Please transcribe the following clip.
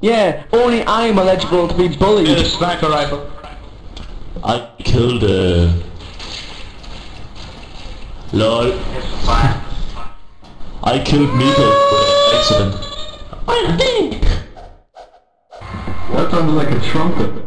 Yeah, only I'm eligible to be Get a bullied. sniper rifle. I killed a LOL. I killed Mika by accident. I think. That sounded like a trumpet.